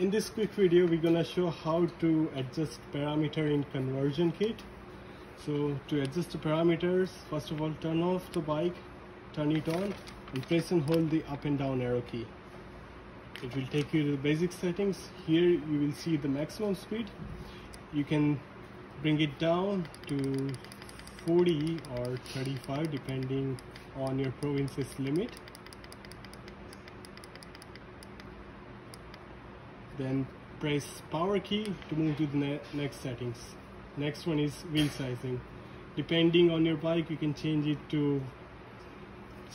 in this quick video we're gonna show how to adjust parameter in conversion kit. So to adjust the parameters first of all turn off the bike turn it on and press and hold the up and down arrow key. It will take you to the basic settings. Here you will see the maximum speed. You can bring it down to 40 or 35 depending on your province's limit then press power key to move to the ne next settings. Next one is wheel sizing. Depending on your bike you can change it to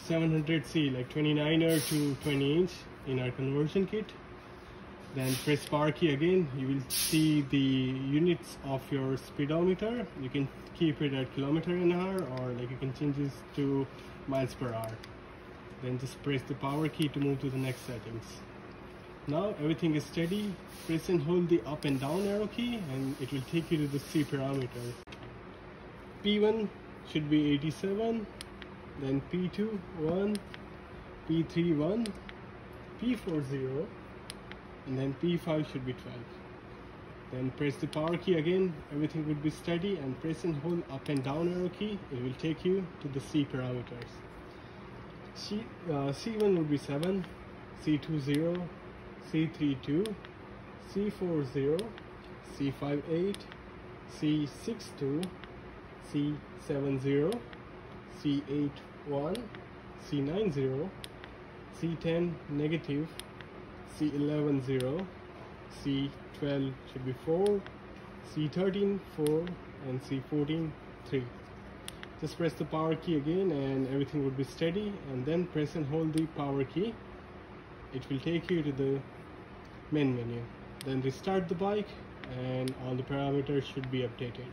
700c like 29er to 20 inch in our conversion kit. Then press power key again. You will see the units of your speedometer. You can keep it at kilometer an hour or like you can change this to miles per hour. Then just press the power key to move to the next settings now everything is steady. Press and hold the up and down arrow key and it will take you to the P parameter. P1 should be 87, then P2 1, P3 1, P4 0, and then P5 should be 12. Then press the power key again, everything will be steady and press and hold up and down arrow key, it will take you to the C parameters. C, uh, C1 would be 7, C2 0, C32, C40, C58, C62, C70, C81, C90, C10 negative, C11 0, C12 should be 4, C13 4 and C14 3. Just press the power key again and everything would be steady and then press and hold the power key. It will take you to the main menu. Then restart the bike and all the parameters should be updated